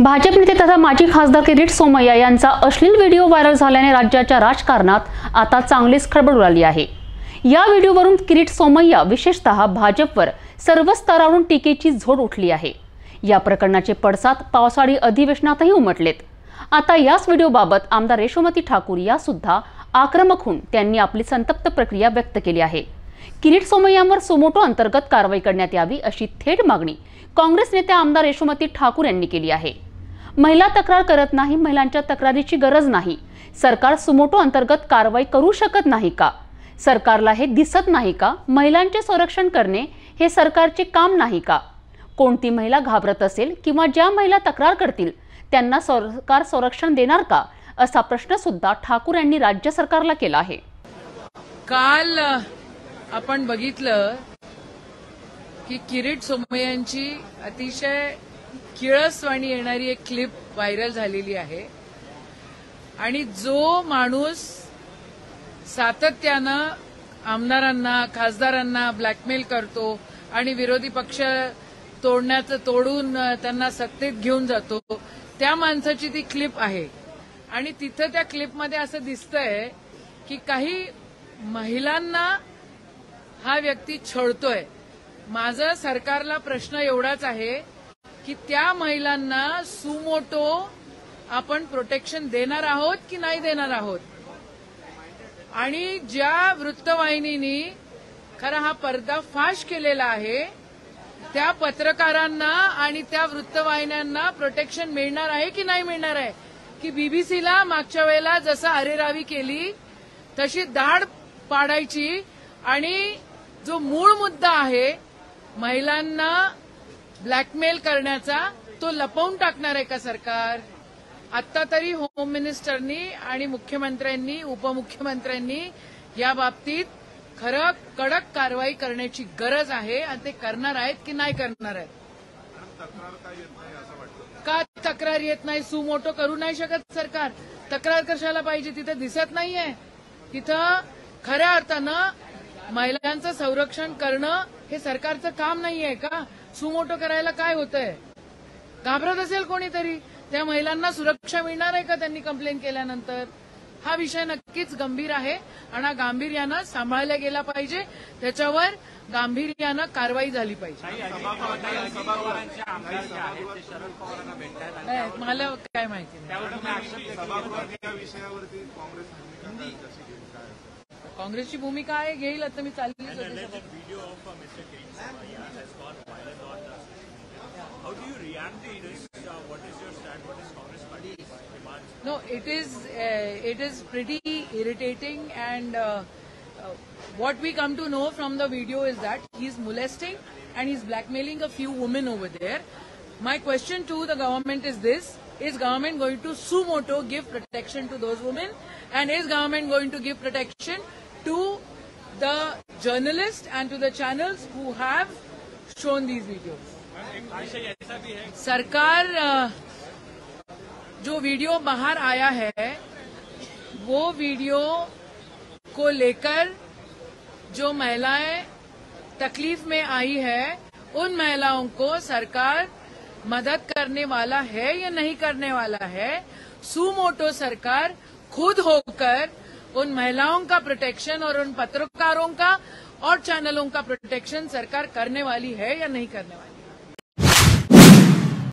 भाजप नेते तथा माजी खासदार किरीट सोमय्या यांचा अश्लील व्हिडिओ व्हायरल झाल्याने राज्याच्या राजकारणात आता चांगलीच खळबळ उडाली आहे. या व्हिडिओवरून किरीट सोमय्या विशेषतः भाजपवर सर्व स्तरावरून टीकेची झोड उठली आहे. या प्रकरणाचे पडसाद पावसाळी अधिवेशनातही उमटलेत. आता याच व्हिडिओबाबत आमदार रेशोमती ठाकूर या सुद्धा आक्रमक होऊन त्यांनी आपली संतप्त प्रक्रिया व्यक्त केली आहे. किरीट सोमय्यांवर सोमोटो अंतर्गत कारवाई करण्यात यावी अशी थेट मागणी काँग्रेस नेत्या आमदार यशोमती ठाकूर यांनी केली आहे. महिला तक्रार करत नाही महिलांच्या तक्रारीची गरज नाही. सरकार सुमोटो अंतर्गत कारवाई करू शकत नाही का? सरकारला हे दिसत नाही का? महिलांचे संरक्षण करणे हे सरकारचे काम नाही का? कोणती महिला घाबरत असेल किंवा ज्या महिला तक्रार करतील त्यांना सरकार संरक्षण देणार का? असा प्रश्न सुद्धा ठाकूर यांनी राज्य सरकारला केला आहे. काल आपण बघितलं की किरीट सोमय्यांची अतिशय किळसवाणी येणारी एक क्लिप व्हायरल झालेली आहे. आणि जो माणूस सातत्यानं आमदारांना खासदारांना ब्लॅकमेल करतो आणि विरोधी पक्ष तोडण्याचं तोडून त्यांना सत्तेत घेऊन जातो त्या माणसाची ती क्लिप आहे. आणि तिथं त्या क्लिपमध्ये असं दिसतंय की काही महिलांना हा व्यक्ती छळतोय. माझा सरकारला प्रश्न एवढाच आहे की त्या महिलांना सुमोटो आपण प्रोटेक्शन देणार आहोत की नाही देणार आहोत? आणि ज्या वृत्तवाहिनीनी खरा हा पर्दाफाश केलेला आहे त्या पत्रकारांना आणि त्या वृत्तवाहिन्यांना प्रोटेक्शन मिळणार आहे की नाही मिळणार आहे? की बीबीसीला मागच्या वेळेला जसं अरेरावी केली तशी दाढ पाडायची आणि जो मूळ मुद्दा आहे महिलांना ब्लॅकमेल करण्याचा तो लपवून टाकणार आहे का सरकार? आत्ता तरी होम मिनिस्टरनी आणि मुख्यमंत्र्यांनी उपमुख्यमंत्र्यांनी या बाबतीत खरं कडक कारवाई करण्याची गरज आहे आणि ते करणार आहेत की नाही करणार आहेत? का तक्रार येत नाही? सुमोटो करू नाही शकत सरकार. तक्रार कशाला पाहिजे? तिथं दिसत नाहीये. तिथं खऱ्या अर्थानं महिलांचं संरक्षण करणं हे सरकारचं काम नाहीये का? सुमोटो करायला काय होतंय? घाबरत असेल कोणीतरी? त्या महिलांना सुरक्षा मिळणार आहे का त्यांनी कंप्लेंट केल्यानंतर? हा विषय नक्कीच गंभीर आहे आणि हा गांभीर्यानं सांभाळला गेला पाहिजे. त्याच्यावर गांभीर्यानं कारवाई झाली पाहिजे. नाही, मला काय माहिती नाही. काँग्रेसची भूमिका आहे घेईल आता मी चाललीच होते सभा. How do you react to this? Uh, what is your stand? What is Congress Party's demands? No, it is uh, it is pretty irritating, and uh, uh, what we come to know from the video is that he's molesting and he's blackmailing a few women over there. My question to the government is this: Is government going to sumoto give protection to those women, and is government going to give protection to the journalists and to the channels who have shown these videos? सरकार जो video बाहर आया है, वो video को लेकर जो महिलाएँ तकलीफ़ में आई है, उन महिलाओं को सरकार मदद करने वाला है या नहीं करने वाला है, सुमोटो सरकार खुद होकर उन महिलाओं का प्रोटेक्शन और उन पत्रकारों का और चैनलों का प्रोटेक्शन सरकार करने वाली है या नहीं करने वाली?